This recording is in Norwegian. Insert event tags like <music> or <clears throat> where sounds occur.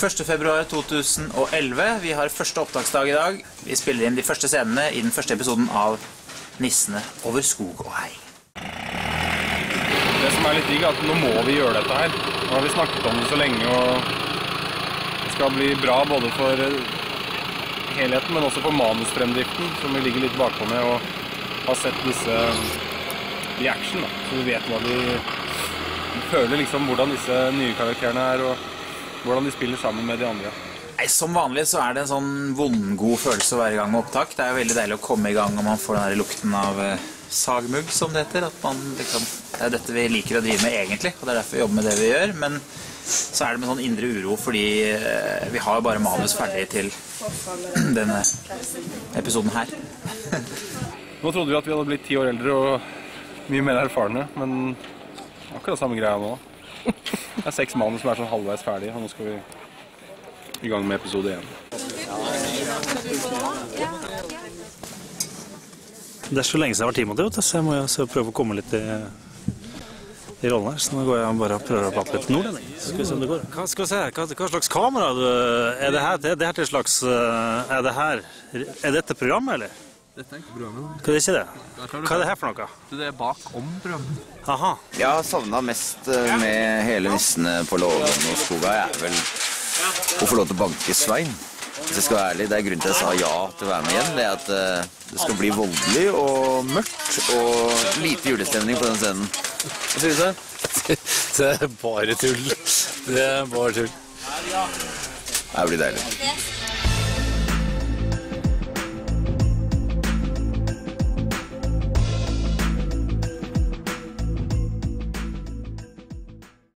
1. februar 2011. Vi har første opptaksdag i dag. Vi spiller inn de første scenene i den første episoden av Nissene over skog og hei. Det som er litt digg, er at nå må vi gjøre dette her. Nå har vi snakket om det så lenge, og det skal bli bra både for eh, helheten, men også for manusfremdriften, som vi ligger litt bakpå med, og har sett disse i action, da. Så vi vet hva de, de føler liksom hvordan disse nye karakterene er, og hvordan de spiller sammen med de andre. Nei, Som vanlig så er det en sånn vondgod følelse å være i gang med opptak. Det er jo veldig deilig å komme i gang og man får den der lukten av eh, sagmugg, som det heter. At man liksom, det er dette vi liker å drive med egentlig, og det er derfor vi jobber med det vi gjør. Men så er det med sånn indre uro fordi eh, vi har jo bare manus ferdig til <clears throat> denne episoden her. <laughs> Nå trodde vi at vi hadde blitt ti år eldre og mye mer erfarne, men akkurat samme greia nå. Det er seks manus som er sånn halvveis ferdig, og nå skal vi i gang med episode én. Det er så lenge siden jeg har vært vet du, så jeg må jo prøve å komme litt i, i rollen her. Så nå går jeg bare og prøver å prate litt nordlending. Så skal vi se om det går. Hva, skal vi se, hva, hva slags kamera er det her? Er det her til slags eh, Er det her Er dette programmet, eller? Dette er ikke programmet. Hva er det ikke det? Hva er det her for noe? Det er bakom programmet. Aha. Jeg har savna mest eh, med hele Nissene på låven og skoga, jeg er vel å få lov til å banke Svein. Hvis jeg skal være ærlig, Det er grunnen til at jeg sa ja til å være med igjen. Det er at eh, det skal bli voldelig og mørkt og lite julestemning på den scenen. Hva sier du, så? <laughs> Det er bare tull. Det er bare tull. Det blir deilig.